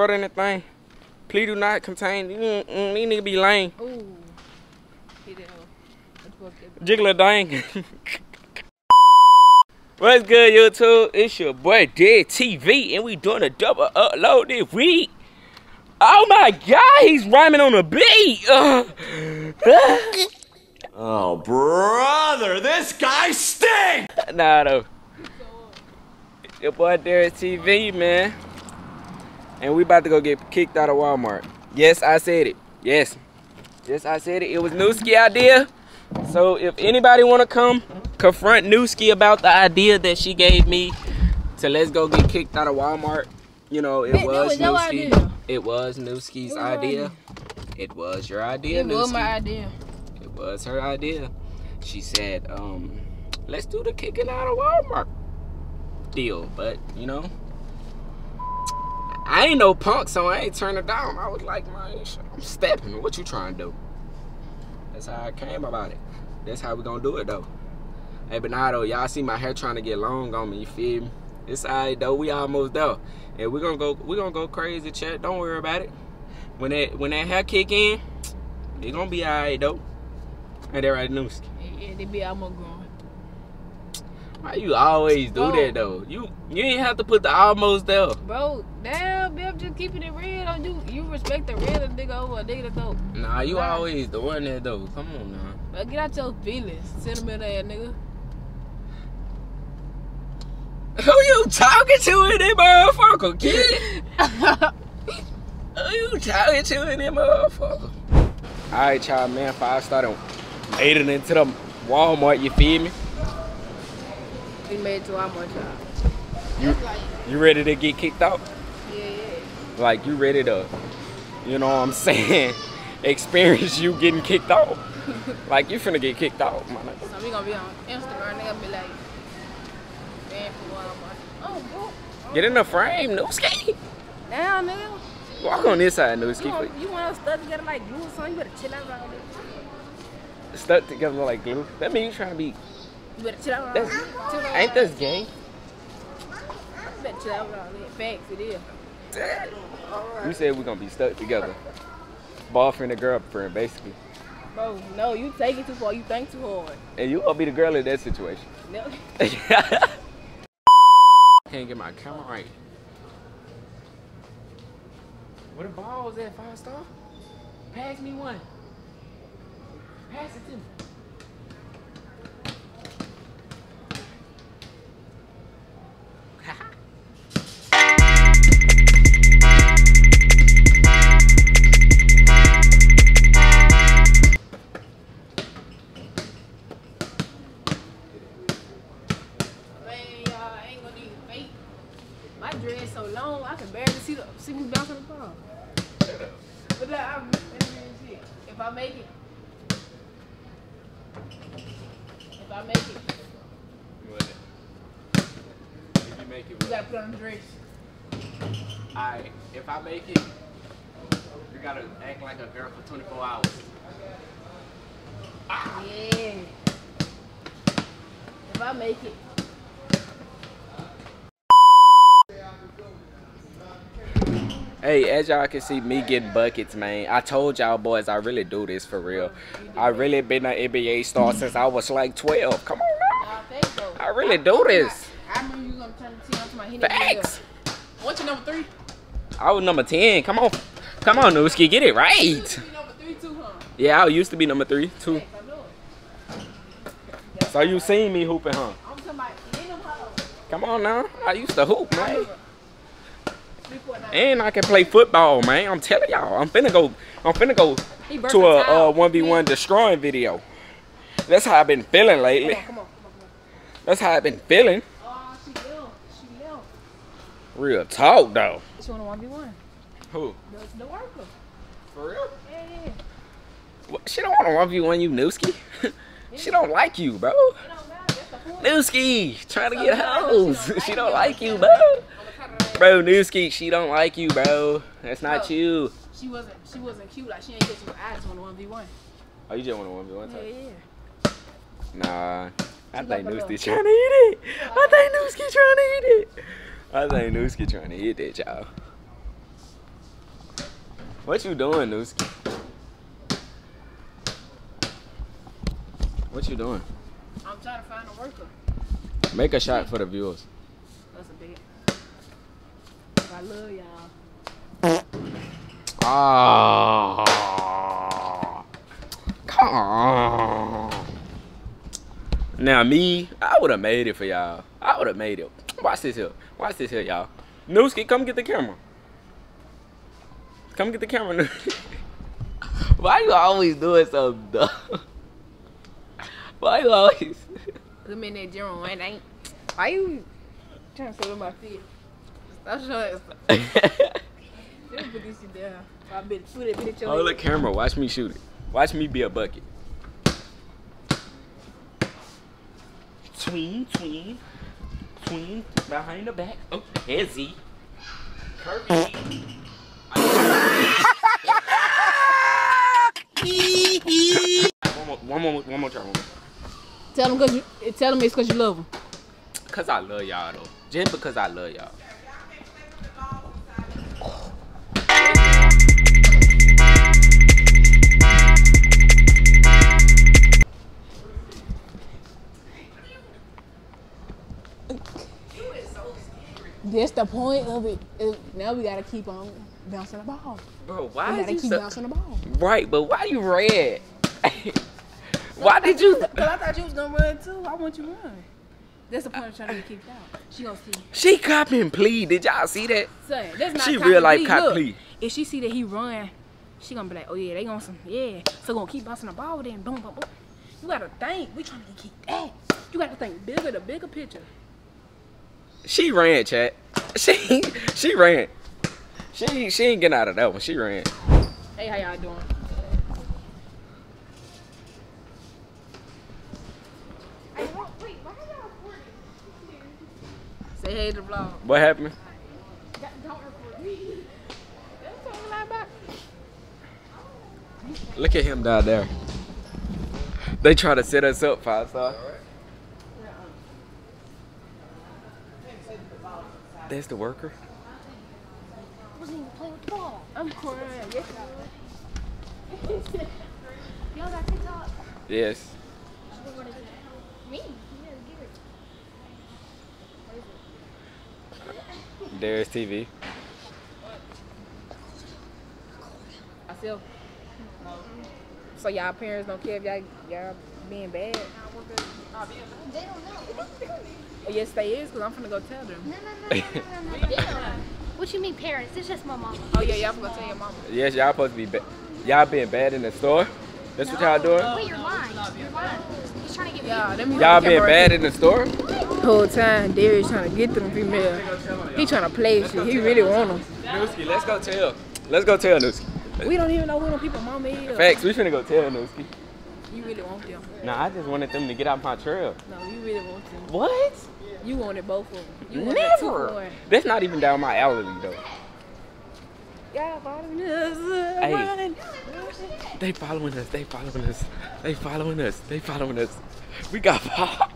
brother anything. Please do not contain. Mm, mm, these niggas be lame. Ooh. Hit it up. Let's fuck that. Jiggle a dang. What's good, YouTube? It's your boy Dead TV, and we doing a double upload this week. Oh my God, he's rhyming on a beat. Uh, Oh, brother, this guy stinks! nah, though. Your boy Darius TV, man. And we about to go get kicked out of Walmart. Yes, I said it. Yes. Yes, I said it. It was Newski idea. So if anybody want to come confront Newski about the idea that she gave me to let's go get kicked out of Walmart, you know, it Bitch, was Newski. It was Newski's was idea. It was your idea, It was my idea. It was her idea. She said, um, let's do the kicking out of Walmart deal. But, you know, I ain't no punk, so I ain't turn it down. I was like, man, I'm stepping. What you trying to do? That's how I came about it. That's how we gonna do it, though. Hey, Bernardo, y'all see my hair trying to get long on me, you feel me? It's alright, though. We almost there. And we gonna go, we gonna go crazy, chat. Don't worry about it. When that, when that hair kick in, it gonna be alright, though. Ain't that right? Yeah, yeah, they be almost grown. Why you always do Bro. that though? You you ain't have to put the almost there. Bro, damn, bitch, just keeping it real. Don't you you respect the real of nigga over a nigga throw. Nah, you Nah. always one that though. Come on now. But get out your feelings, sentimental ass nigga. Who you talking to in that motherfucker, kid? Who you talking to in that motherfucker? Alright, y'all, man. Five started made it into the Walmart. You feel me? We made to our more job. You you ready to get kicked out? yeah, yeah. Like you ready to, you know what I'm saying? Experience you getting kicked out. like you finna get kicked out, my nigga. So we gonna be on Instagram, nigga be like, man, for. Oh. Get in the frame, Nooski. Now, nigga. Walk on this side, You Nooski. want, you want us stuck together like glue or something? You better chill out around this. Stuck together like glue. That mean you trying to be. You better chill out That's, this. Chill out ain't this gay? You better chill out around this. Facts, it is. You said we're gonna be stuck together. Boyfriend and girlfriend, basically. Bro, no, you take it too far. You think too hard. And you gonna be the girl in that situation. No. Can't get my camera right. Where the balls at, five star? Pass me one. Pass it to me. Make it, you gotta put on the dress. Alright, if I make it, you gotta act like a girl for 24 hours. Yeah. If I make it, Hey, as y'all can see me getting buckets, man. I told y'all boys I really do this for real. I really been an NBA star since I was like 12. Come on now. I think so. I really do this. I remember you gonna turn the T on to my Facts. What's your number three? I was number 10. Come on. Come on, Nooski. Get it right. Three too, huh? Yeah, I used to be number three, too. Thanks, I know it. So you seen me hooping, huh? I'm talking about in them hoes. Come on now. I used to hoop, man. Three, four, nine. And I can play football, man. I'm telling y'all. I'm finna go. I'm finna go to a towel. uh, 1v1 destroying video. That's how I've been feeling lately. That's how I've been feeling. Oh, she ill. She ill. Real talk, though. She want a one v one. Who? The, the worker. For real? Yeah, yeah. What? She don't want to 1v1 you, Nooski. she don't like you, bro. It don't matter. That's the point. Nooski, trying to So get hoes. she don't like you. bro. On the cover of that- Bro, Nooski, she don't like you, bro. That's not Bro. you. She wasn't. She wasn't cute. Like she ain't get you. I just want a one v one. Oh, you just want to 1v1 Yeah, yeah. Nah. I She think like a Nooski little- trying to eat it. I think Nooski trying to eat it. I think Nooski trying to hit that, y'all. What you doing, Nooski? What you doing? I'm trying to find a worker. Make a shot for the viewers. That's a bit. I love y'all. Oh. Come on. Now me, I would have made it for y'all. I would have made it. Watch this here. Watch this here, y'all. Nooski, come get the camera. Come get the camera. Nooski. Why you always doing so dumb? Why you always? Put me in that general and ain't. Why you trying to say with my feet? Stop showing. Let me put this shit down. I bet put it, put it your Hold the camera. Watch me shoot it. Watch me be a bucket. Tween, tween, tween, behind the back. Oh, hezzy. Kirby. one more, one more, one more time. One more. Tell them cause you. Tell them it's cause you love them. Cause I love y'all though. Just because I love y'all. That's the point of it. Is now we gotta keep on bouncing the ball. Bro, We why gotta is keep you so... bouncing the ball. Right, but why you red? why did you... Cause I thought you was gonna run too. I want you to run. That's the point of trying to get kicked out. She gonna see. She copping plea. Did y'all see that? Son, that's not She copy real life plea. cop Look, plea. If she see that he run, she gonna be like, oh yeah, they gonna some yeah. So gonna keep bouncing the ball then boom boom boom. You gotta think. We trying to get kicked out. You gotta think bigger, the bigger picture. She ran, chat. She she ran. She she ain't getting out of that one. She ran. Hey, how y'all doing? Say hey to the vlog. What happened? Look at him down there. They try to set us up, five star. That's the worker. wasn't even playing with the ball. I'm crying. Yes, Y'all got TikTok? Yes. What is it? Me? You gotta give it. There's TV. So y'all parents don't care if y'all y'all being bad. They don't know. Yes, they is, cause I'm going to go tell them. No, no, no, no, no, no. They. What you mean parents? It's just my mama. Oh yeah, y'all finna tell your mama. yes, y'all supposed to be bad. Y'all being bad in the store. That's what y'all doing. Wait, you're lying. You're lying. He's trying to get Yeah, me. them Y'all being bad in the store. whole time. Darius trying to get them female. He trying to play shit. He really want them. Nooski, let's go tell. Let's go tell Nooski. We don't even know who them people mama is. Facts, we finna go tell Nooski. You really want them. Nah, I just wanted them to get out my trail. No, you really want them. What? You wanted both of them. You wanted two for Never. That's not even down my alley though. Y'all following us. uh, Hey. run. They following us. They following us. They following us. They following us. We got followed.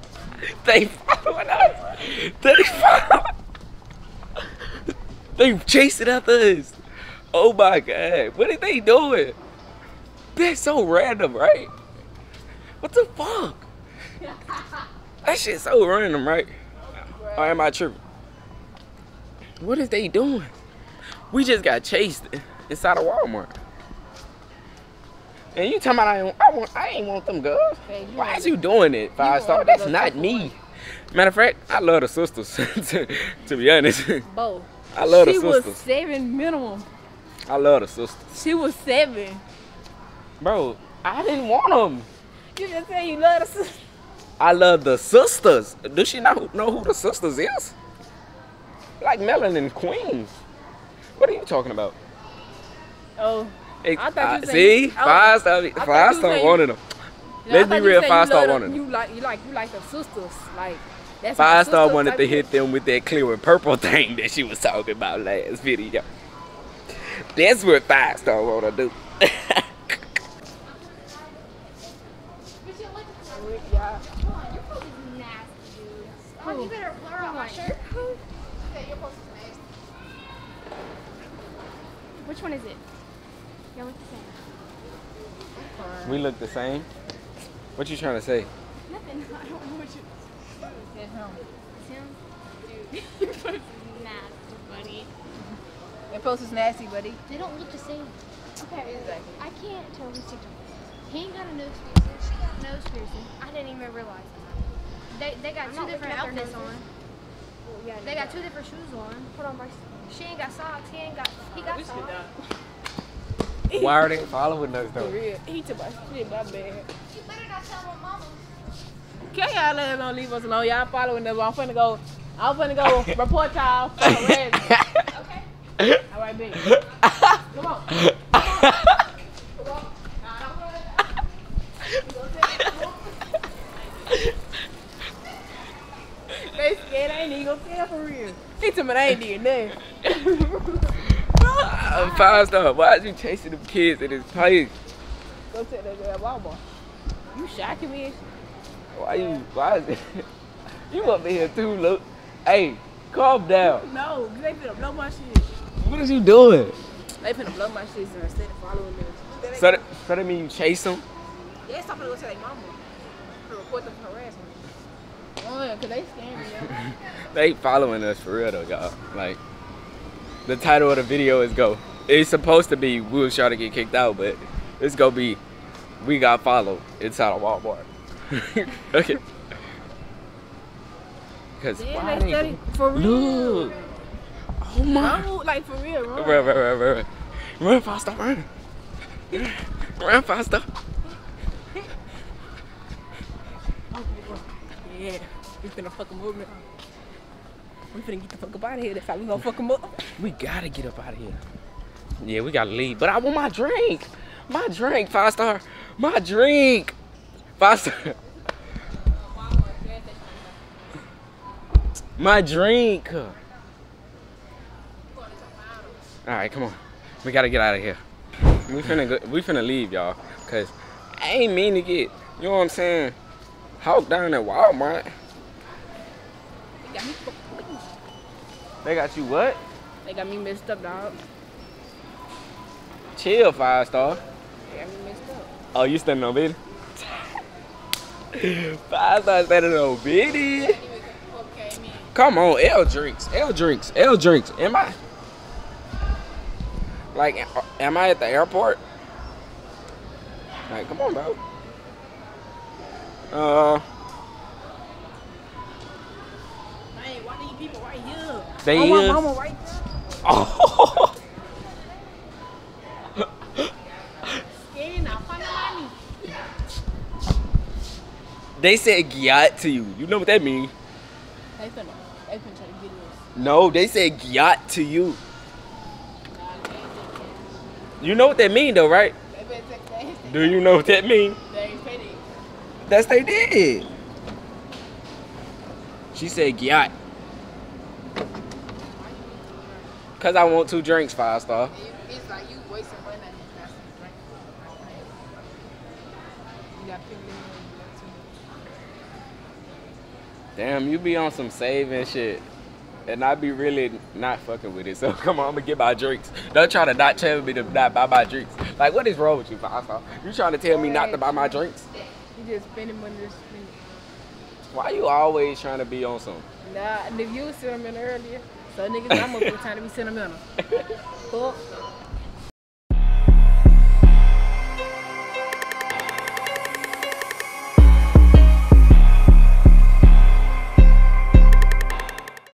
They following us. They follow. They chasing after us. Oh my god. What are they doing? That's so random, right? What the fuck? That shit's so random, right? Or am I tripping? What is they doing? We just got chased inside of Walmart. And you talking about I, ain't- I, want, I ain't want them girls. Hey, you Why is you doing it, five star? That's not me. Matter of fact, I love the sisters. to, to be honest, Both. I love the She was seven minimum. I love the sisters, She was seven. bro. I didn't want them. You just say you love the sister. I love the sisters. Does she not know who the sisters is? Like Melanin Queens. What are you talking about? Oh. Hey, I thought you uh, said- see, I- five star, five you star wanted them. No, Let's I be you real, five you star wanted them. You like you like you like the sisters. Like that's Five star wanted type to hit them with that clear and purple thing that she was talking about last video. That's what five star wanna do. Yeah. Come on, your post is nasty, dude. Oh, you better blur out my shirt. Which one is it? Y'all look the same. We look the same. What you trying to say? Nothing. I don't know what you. It's him. It's him. Dude, your post is nasty, buddy. That post is nasty, buddy. They don't look the same. Okay. Exactly. I can't tell who's TikTok. He ain't got a nose piercing. She got a nose piercing. I didn't even realize that. They, they got two different outfits on. Yeah. They got two different shoes on. Hold on, Bryce. She ain't got socks. He ain't got. He got socks. Why are they following us For though? real. He took my shit, my bad. You better not tell my mama. Can y'all let don't leave us alone? Y'all following us. I'm finna go. I'm finna go report y'all for harassment. Okay. All right, baby. Come on. Come on. Nah, don't run. You gonna take it? Come on. They scared I ain't even gonna care for real. He told me I ain't did nothing. I'm five star. Why is you chasing them kids in this place? Go take that damn Walmart. You shocking me. Why you? Why is it? You up in here too, look. Hey, calm down. No, they finna blow my shit. What is you doing? They finna blow my shit so instead of following me. So that, so that mean you chase them? They stop to go tell their mama to report them for harassment. Oh yeah, cause they scared me. They following us for real though, y'all. Like, the title of the video is go. It's supposed to be we was trying to get kicked out, but it's gonna be we got followed inside a Walmart. okay. Cause why Then they study for real. look? Oh my! No, like for real. Run, run, run, run, run. Run faster, run. Run faster. Yeah, we finna fuck them up now. We finna get the fuck up out of here. That's how we gonna fuck them up. We gotta get up out of here. Yeah, we gotta leave. But I want my drink. My drink, five star. My drink. Five star. My drink. All right, come on. We gotta get out of here. We finna go, we finna leave, y'all. Cause I ain't mean to get, you know what I'm saying, hawked down at Walmart. They got me. They got you what? They got me messed up, dog. Chill, five star. They got me messed up. Oh, you standing on Biddy? Five star standing on Biddy. Come on, L drinks, L drinks, L drinks. Am I? Like, am I at the airport? Like, come on, bro. Uh, Hey, why these people right here? They oh, my is. mama right. Oh. Scared now. Find money. they said gyat to you. You know what that means? They finna, they finna try to get us. No, they said gyat to you. Nah, they ain't You know what that mean, though, right? They better take that. They Do you know what that mean? That's they did. She said gyat. Cause I want two drinks, five star. It's like you wasting money and you got some drink. You got Damn, you be on some saving shit. And I be really not fucking with it. So come on, I'm gonna get my drinks. Don't try to not tell me to not buy my drinks. Like what is wrong with you, five star? You trying to tell me not to buy my drinks? You just spending money to spend. Why you always trying to be on some? Nah, and if you was sentimental earlier, so niggas, I'm up for time to be sentimental. Fuck.